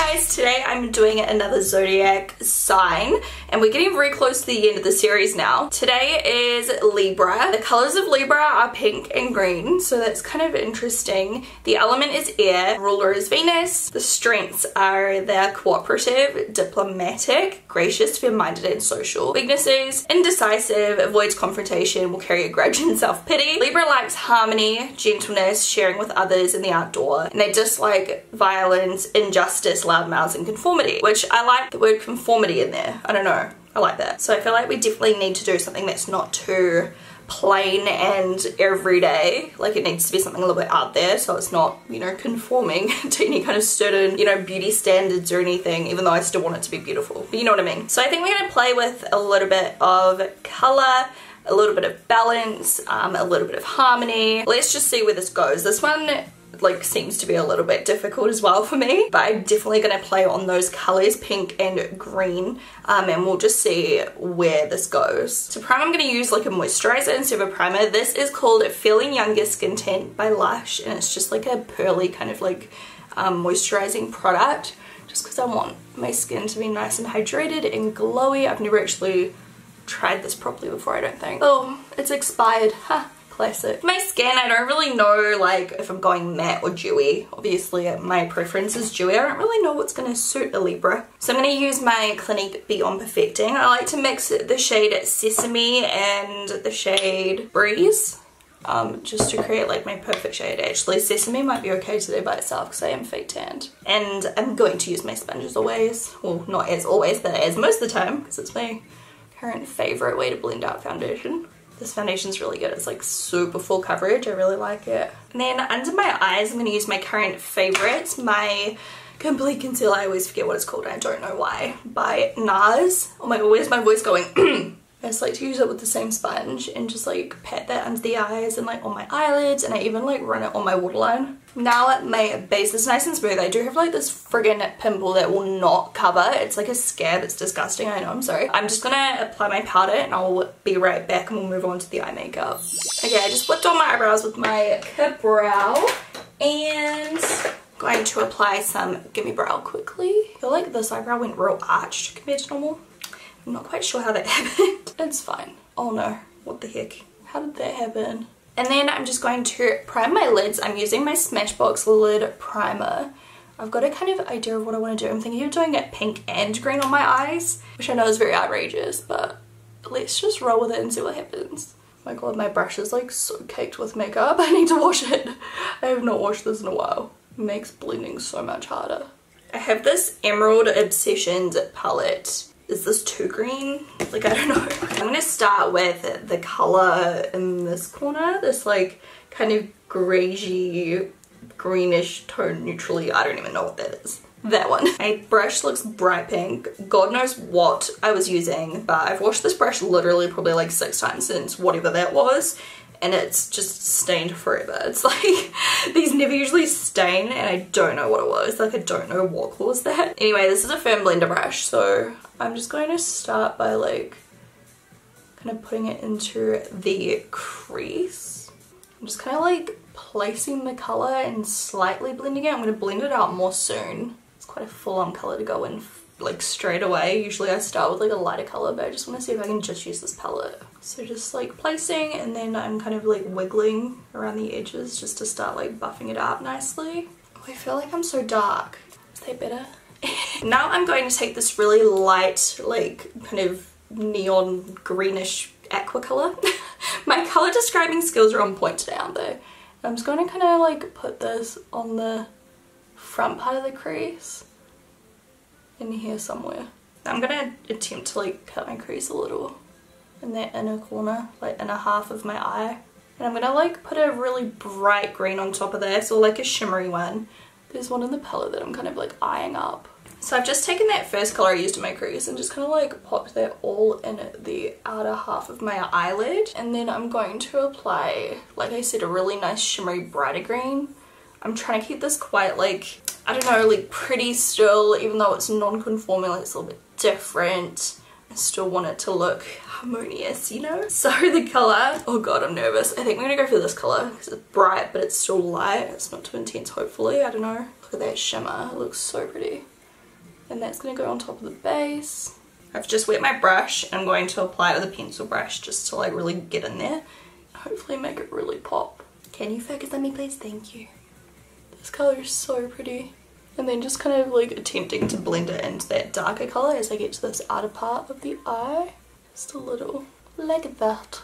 guys, today I'm doing another zodiac sign and we're getting very close to the end of the series now. Today is Libra. The colors of Libra are pink and green so that's kind of interesting. The element is air, ruler is Venus. The strengths are they're cooperative, diplomatic, gracious, fair-minded and social. Weaknesses, indecisive, avoids confrontation, will carry a grudge and self-pity. Libra likes harmony, gentleness, sharing with others in the outdoor and they dislike violence, injustice, loudmouths and conformity, which I like the word conformity in there. I don't know. I like that. So I feel like we definitely need to do something that's not too plain and everyday like it needs to be something a little bit out there so it's not you know conforming to any kind of certain you know beauty standards or anything even though I still want it to be beautiful but you know what I mean so I think we're gonna play with a little bit of color a little bit of balance um, a little bit of harmony let's just see where this goes this one like seems to be a little bit difficult as well for me but I'm definitely going to play on those colors pink and green um, and we'll just see where this goes. To prime I'm going to use like a moisturizer instead of a primer. This is called Feeling Younger Skin Tint by Lush and it's just like a pearly kind of like um, moisturizing product just because I want my skin to be nice and hydrated and glowy. I've never actually tried this properly before I don't think. Oh it's expired. Huh classic. My skin, I don't really know like if I'm going matte or dewy. Obviously my preference is dewy. I don't really know what's going to suit a Libra. So I'm going to use my Clinique Beyond Perfecting. I like to mix the shade Sesame and the shade Breeze. Um, just to create like my perfect shade actually. Sesame might be okay today by itself because I am fake tanned. And I'm going to use my sponge as always. Well, not as always, but as most of the time because it's my current favourite way to blend out foundation. This foundation's really good. It's like super full coverage. I really like it. And then under my eyes, I'm going to use my current favorite, my complete concealer. I always forget what it's called. I don't know why. By NARS. Oh my where's my voice going? I just like to use it with the same sponge and just like pat that under the eyes and like on my eyelids and I even like run it on my waterline. Now my base is nice and smooth. I do have like this friggin' pimple that will not cover. It's like a scab. It's disgusting. I know. I'm sorry. I'm just gonna apply my powder and I'll be right back and we'll move on to the eye makeup. Okay, I just flipped on my eyebrows with my Ka-Brow and going to apply some Gimme Brow quickly. I feel like this eyebrow went real arched compared to normal. I'm not quite sure how that happened. it's fine. Oh no, what the heck? How did that happen? And then I'm just going to prime my lids. I'm using my Smashbox lid primer. I've got a kind of idea of what I want to do. I'm thinking of doing it pink and green on my eyes, which I know is very outrageous, but let's just roll with it and see what happens. Oh my god, my brush is like so caked with makeup. I need to wash it. I have not washed this in a while. It makes blending so much harder. I have this Emerald Obsessions palette is this too green? Like, I don't know. I'm gonna start with the color in this corner, this like kind of greyish, greenish tone neutrally. I don't even know what that is. That one. My brush looks bright pink. God knows what I was using, but I've washed this brush literally probably like six times since whatever that was and it's just stained forever. It's like, these never usually stain and I don't know what it was. Like I don't know what caused that. Anyway, this is a firm blender brush, so I'm just going to start by like kind of putting it into the crease. I'm just kind of like placing the colour and slightly blending it. I'm going to blend it out more soon. It's quite a full-on colour to go in like straight away. Usually I start with like a lighter colour but I just want to see if I can just use this palette. So just like placing and then I'm kind of like wiggling around the edges just to start like buffing it up nicely. Oh, I feel like I'm so dark. Is that better? now I'm going to take this really light like kind of neon greenish aqua colour. My colour describing skills are on point today aren't they? I'm just going to kind of like put this on the front part of the crease in here somewhere. I'm gonna attempt to like cut my crease a little in that inner corner, like inner half of my eye. And I'm gonna like put a really bright green on top of this or like a shimmery one. There's one in the palette that I'm kind of like eyeing up. So I've just taken that first colour I used in my crease and just kind of like popped that all in the outer half of my eyelid. And then I'm going to apply, like I said, a really nice shimmery brighter green. I'm trying to keep this quite like I don't know, like pretty still, even though it's non-conforming, like it's a little bit different. I still want it to look harmonious, you know? So the colour, oh god, I'm nervous. I think I'm gonna go for this colour because it's bright, but it's still light. It's not too intense, hopefully. I don't know. Look at that shimmer. It looks so pretty. And that's to go on top of the base. I've just wet my brush and I'm going to apply it with a pencil brush just to like really get in there. Hopefully make it really pop. Can you focus on me please? Thank you. This colour is so pretty. And then just kind of like attempting to blend it into that darker colour as I get to this outer part of the eye. Just a little like that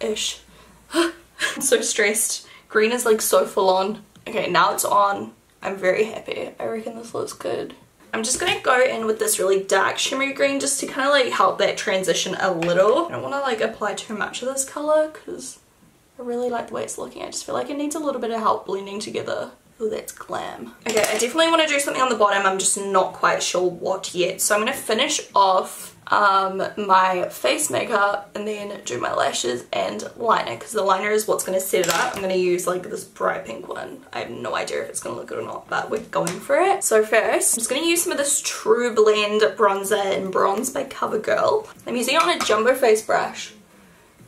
ish. I'm so stressed. Green is like so full on. Okay, now it's on. I'm very happy. I reckon this looks good. I'm just going to go in with this really dark shimmery green just to kind of like help that transition a little. I don't want to like apply too much of this colour because I really like the way it's looking. I just feel like it needs a little bit of help blending together. Oh, that's glam. Okay, I definitely want to do something on the bottom. I'm just not quite sure what yet. So I'm going to finish off um, my face makeup and then do my lashes and liner because the liner is what's going to set it up. I'm going to use like this bright pink one. I have no idea if it's going to look good or not but we're going for it. So first I'm just going to use some of this TruBlend bronzer in bronze by CoverGirl. I'm using it on a jumbo face brush.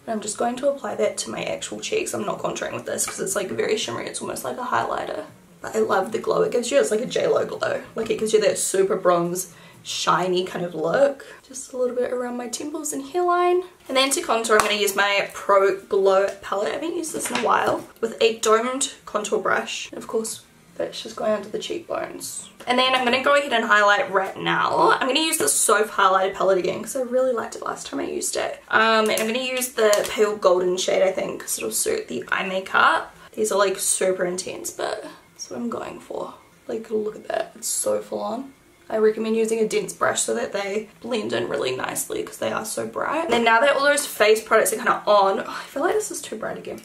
And I'm just going to apply that to my actual cheeks. I'm not contouring with this because it's like very shimmery. It's almost like a highlighter. But I love the glow it gives you. It's like a JLo glow. Like it gives you that super bronze shiny kind of look. Just a little bit around my temples and hairline. And then to contour, I'm going to use my Pro Glow palette. I haven't used this in a while. With a domed contour brush. Of course, that's just going under the cheekbones. And then I'm going to go ahead and highlight right now. I'm going to use the Soph highlighter palette again because I really liked it last time I used it. Um, and I'm going to use the pale golden shade, I think, because it'll suit the eye makeup. These are like super intense, but what I'm going for. Like, look at that. It's so full on. I recommend using a dense brush so that they blend in really nicely because they are so bright. And then now that all those face products are kind of on, oh, I feel like this is too bright again.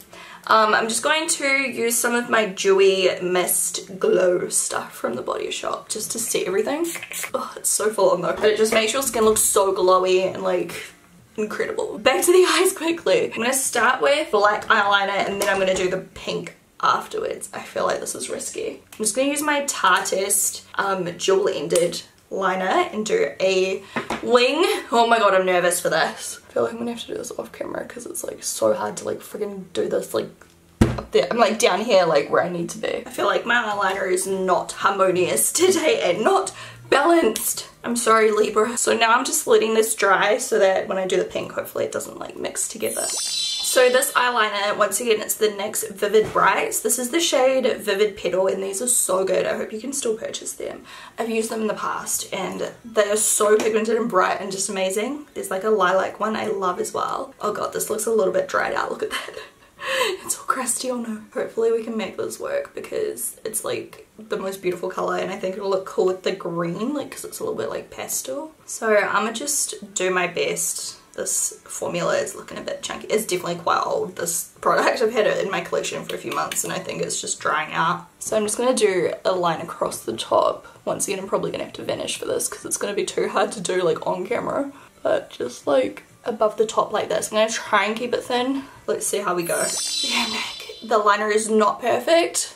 Um, I'm just going to use some of my Dewy Mist Glow stuff from the Body Shop just to set everything. Oh, it's so full on though. But it just makes your skin look so glowy and like incredible. Back to the eyes quickly. I'm going to start with black eyeliner and then I'm going to do the pink afterwards. I feel like this is risky. I'm just going to use my Tarteist um, dual ended liner and do a wing. Oh my god, I'm nervous for this. I feel like I'm gonna have to do this off camera because it's like so hard to like freaking do this like up there. I'm like down here like where I need to be. I feel like my eyeliner is not harmonious today and not balanced. I'm sorry Libra. So now I'm just letting this dry so that when I do the pink hopefully it doesn't like mix together. So this eyeliner, once again, it's the NYX Vivid Brights. This is the shade Vivid Petal and these are so good. I hope you can still purchase them. I've used them in the past and they are so pigmented and bright and just amazing. There's like a lilac one I love as well. Oh god, this looks a little bit dried out. Look at that. it's all crusty, oh no. Hopefully we can make this work because it's like the most beautiful colour and I think it'll look cool with the green like because it's a little bit like pastel. So I'm gonna just do my best this formula is looking a bit chunky. It's definitely quite old, this product. I've had it in my collection for a few months and I think it's just drying out. So I'm just going to do a line across the top. Once again, I'm probably going to have to vanish for this because it's going to be too hard to do like on camera. But just like above the top like this. I'm going to try and keep it thin. Let's see how we go. Yeah, The liner is not perfect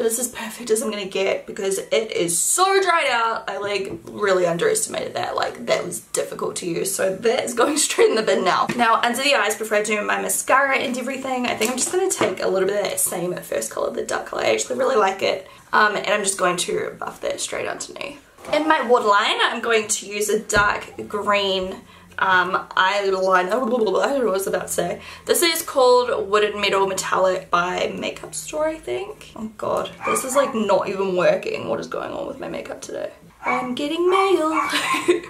but this is perfect as I'm gonna get because it is so dried out. I like really underestimated that. Like that was difficult to use. So that is going straight in the bin now. Now under the eyes before I do my mascara and everything, I think I'm just gonna take a little bit of that same first color, the dark color. I actually really like it. Um, and I'm just going to buff that straight underneath. In my waterline, I'm going to use a dark green um, eyeliner. I don't know what I was about to say. This is called Wooden Metal Metallic by Makeup Store, I think. Oh god, this is like not even working. What is going on with my makeup today? I'm getting mail.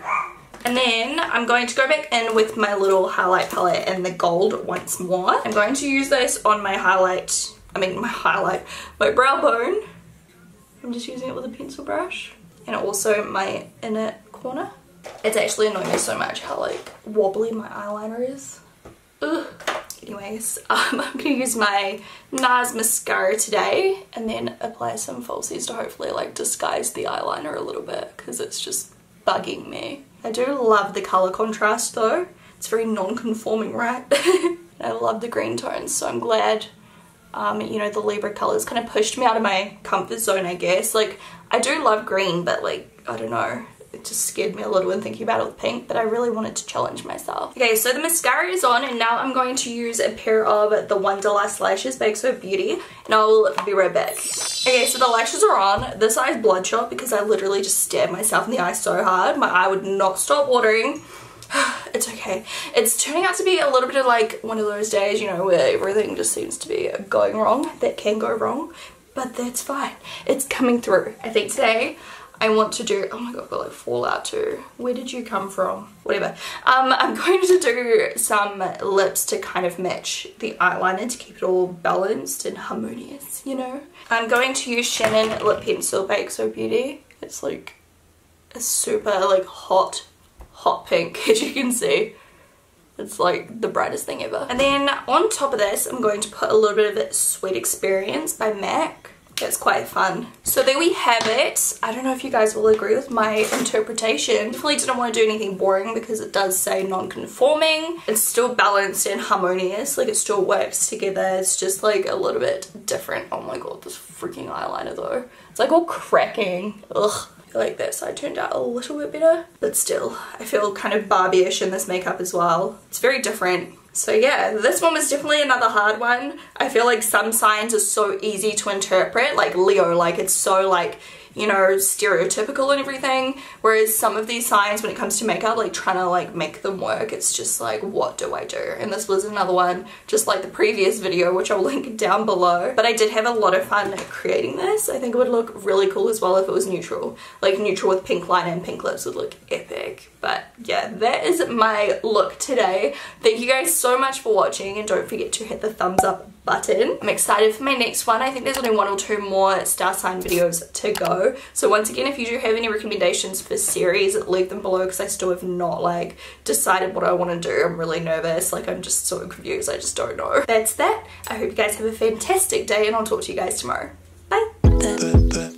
And then I'm going to go back in with my little highlight palette in the gold once more. I'm going to use this on my highlight, I mean my highlight, my brow bone. I'm just using it with a pencil brush. And also my inner corner. It's actually annoying me so much how like wobbly my eyeliner is. Ugh. Anyways, um, I'm going to use my NARS mascara today and then apply some falsies to hopefully like disguise the eyeliner a little bit because it's just bugging me. I do love the colour contrast though. It's very non-conforming, right? I love the green tones so I'm glad um, you know, the Libra colours kind of pushed me out of my comfort zone, I guess. Like, I do love green, but like, I don't know it just scared me a little when thinking about it with pink, but I really wanted to challenge myself. Okay, so the mascara is on and now I'm going to use a pair of the Wanderlust Lashes by XO Beauty and I'll be right back. Okay, so the lashes are on. This eye is bloodshot because I literally just stared myself in the eye so hard. My eye would not stop watering. it's okay. It's turning out to be a little bit of like one of those days, you know, where everything just seems to be going wrong. That can go wrong, but that's fine. It's coming through. I think today I want to do, oh my god, got like fallout too. Where did you come from? Whatever. Um, I'm going to do some lips to kind of match the eyeliner to keep it all balanced and harmonious, you know? I'm going to use Shannon Lip Pencil by XO Beauty. It's like a super like hot, hot pink as you can see. It's like the brightest thing ever. And then on top of this, I'm going to put a little bit of Sweet Experience by MAC. It's quite fun. So there we have it. I don't know if you guys will agree with my interpretation. Definitely didn't want to do anything boring because it does say non-conforming. It's still balanced and harmonious. Like it still works together. It's just like a little bit different. Oh my god, this freaking eyeliner though. It's like all cracking. Ugh like this side turned out a little bit better but still I feel kind of Barbie-ish in this makeup as well it's very different so yeah, this one was definitely another hard one. I feel like some signs are so easy to interpret, like Leo, like it's so like you know, stereotypical and everything. Whereas some of these signs when it comes to makeup, like trying to like make them work, it's just like, what do I do? And this was another one, just like the previous video, which I'll link down below. But I did have a lot of fun creating this. I think it would look really cool as well if it was neutral. Like neutral with pink liner and pink lips would look epic. But yeah, that is my look today. Thank you guys so much for watching and don't forget to hit the thumbs up button. I'm excited for my next one. I think there's only one or two more star sign videos to go. So once again, if you do have any recommendations for series, leave them below because I still have not like decided what I want to do. I'm really nervous. Like I'm just so confused. I just don't know. That's that. I hope you guys have a fantastic day and I'll talk to you guys tomorrow. Bye.